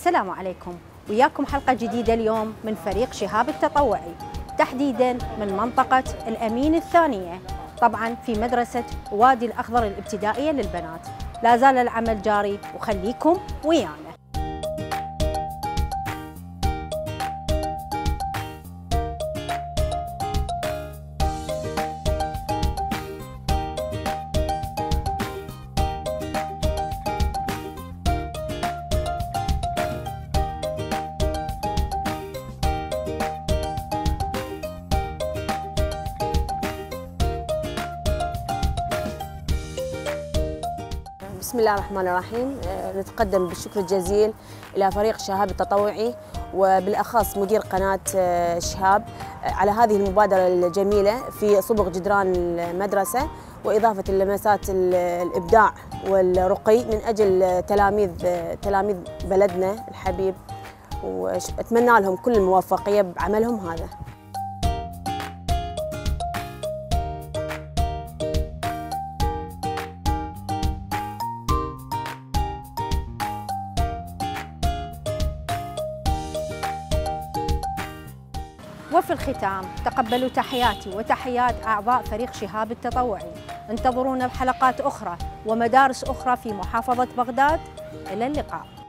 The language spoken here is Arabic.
السلام عليكم. وياكم حلقة جديدة اليوم من فريق شهاب التطوعي. تحديدا من منطقة الأمين الثانية. طبعا في مدرسة وادي الأخضر الابتدائية للبنات. لا زال العمل جاري وخليكم ويانا. بسم الله الرحمن الرحيم. آه، نتقدم بالشكر الجزيل إلى فريق شهاب التطوعي وبالأخص مدير قناة آه، شهاب آه، على هذه المبادرة الجميلة في صبغ جدران المدرسة وإضافة اللمسات ال- الإبداع والرقي من أجل تلاميذ تلاميذ بلدنا الحبيب. وأتمنى لهم كل الموفقية بعملهم هذا. وفي الختام تقبلوا تحياتي وتحيات أعضاء فريق شهاب التطوعي. انتظرونا بحلقات أخرى ومدارس أخرى في محافظة بغداد. إلى اللقاء.